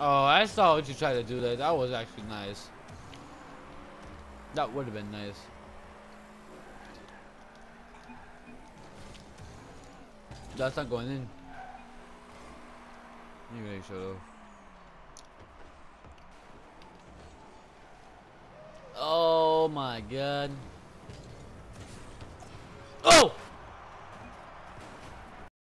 Oh, I saw what you tried to do there. That was actually nice. That would have been nice. That's not going in. You really should have. Oh my god.